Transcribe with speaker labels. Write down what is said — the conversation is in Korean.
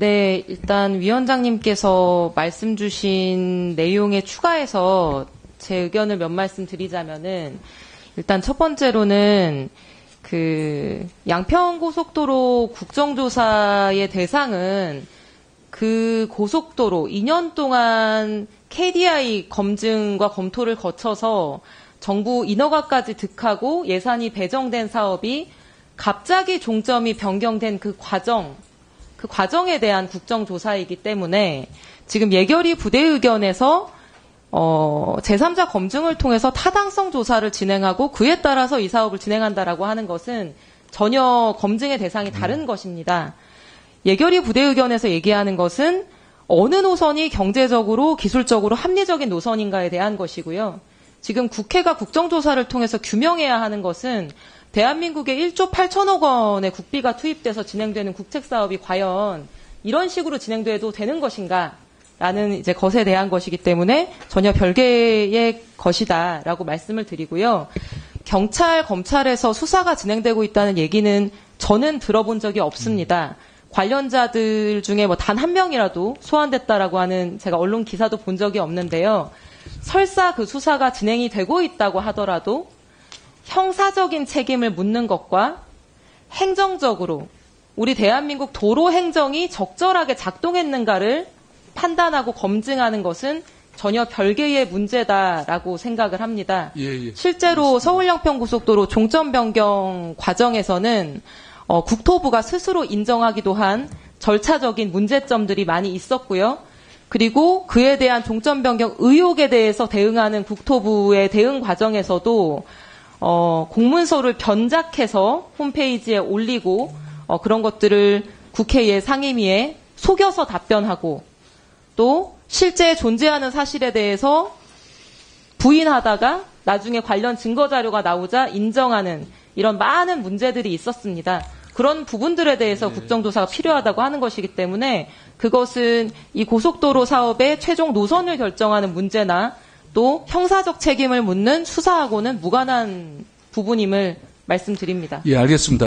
Speaker 1: 네, 일단 위원장님께서 말씀 주신 내용에 추가해서 제 의견을 몇 말씀 드리자면은 일단 첫 번째로는 그 양평 고속도로 국정조사의 대상은 그 고속도로 2년 동안 KDI 검증과 검토를 거쳐서 정부 인허가까지 득하고 예산이 배정된 사업이 갑자기 종점이 변경된 그 과정, 그 과정에 대한 국정조사이기 때문에 지금 예결위 부대 의견에서 어, 제3자 검증을 통해서 타당성 조사를 진행하고 그에 따라서 이 사업을 진행한다라고 하는 것은 전혀 검증의 대상이 다른 것입니다. 예결위 부대 의견에서 얘기하는 것은 어느 노선이 경제적으로 기술적으로 합리적인 노선인가에 대한 것이고요. 지금 국회가 국정조사를 통해서 규명해야 하는 것은 대한민국의 1조 8천억 원의 국비가 투입돼서 진행되는 국책 사업이 과연 이런 식으로 진행돼도 되는 것인가? 라는 이제 것에 대한 것이기 때문에 전혀 별개의 것이다라고 말씀을 드리고요. 경찰, 검찰에서 수사가 진행되고 있다는 얘기는 저는 들어본 적이 없습니다. 관련자들 중에 뭐 단 한 명이라도 소환됐다라고 하는 제가 언론 기사도 본 적이 없는데요. 설사 그 수사가 진행이 되고 있다고 하더라도 형사적인 책임을 묻는 것과 행정적으로 우리 대한민국 도로 행정이 적절하게 작동했는가를 판단하고 검증하는 것은 전혀 별개의 문제다라고 생각을 합니다.
Speaker 2: 예, 예.
Speaker 1: 실제로 서울 양평 고속도로 종점 변경 과정에서는 어, 국토부가 스스로 인정하기도 한 절차적인 문제점들이 많이 있었고요. 그리고 그에 대한 종점 변경 의혹에 대해서 대응하는 국토부의 대응 과정에서도 어, 공문서를 변작해서 홈페이지에 올리고 어, 그런 것들을 국회의 상임위에 속여서 답변하고 또 실제 존재하는 사실에 대해서 부인하다가 나중에 관련 증거 자료가 나오자 인정하는 이런 많은 문제들이 있었습니다. 그런 부분들에 대해서
Speaker 2: 네.
Speaker 1: 국정조사가 필요하다고 하는 것이기 때문에 그것은 이 고속도로 사업의 최종 노선을 결정하는 문제나 또 형사적 책임을 묻는 수사하고는 무관한 부분임을 말씀드립니다.
Speaker 2: 예, 알겠습니다.